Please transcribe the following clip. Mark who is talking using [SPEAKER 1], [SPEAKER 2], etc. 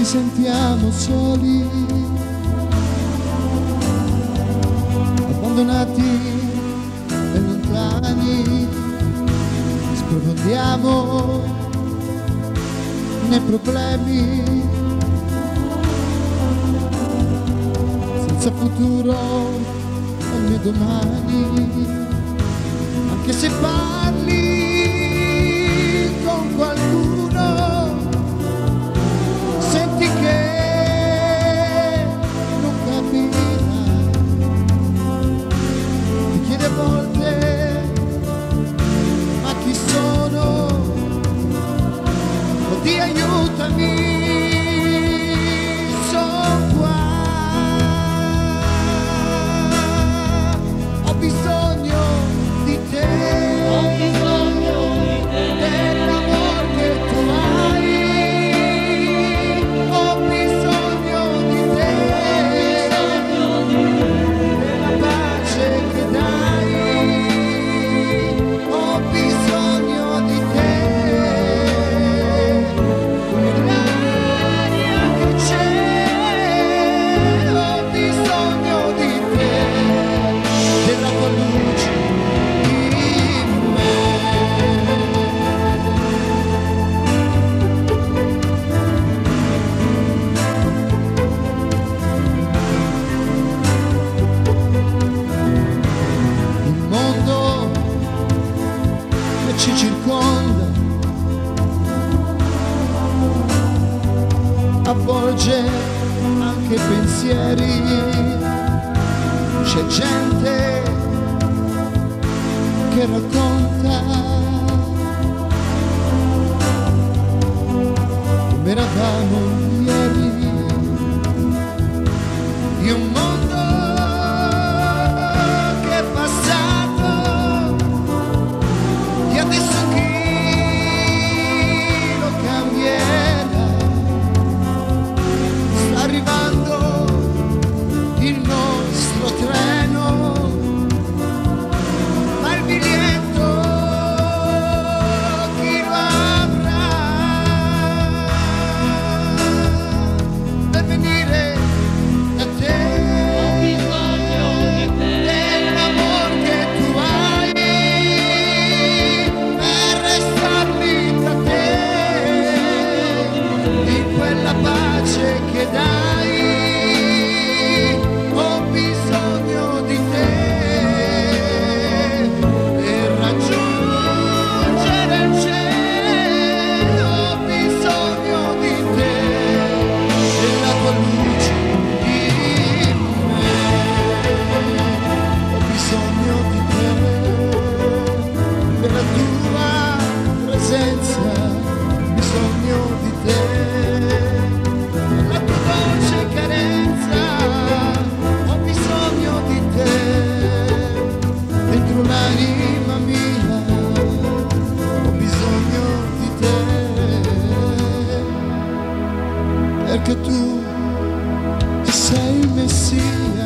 [SPEAKER 1] ci sentiamo soli, abbandonati e lontani, sprofondiamo nei problemi, senza futuro ogni domani, anche se parli avvolge anche pensieri. C'è gente che racconta come eravamo down. sevmesi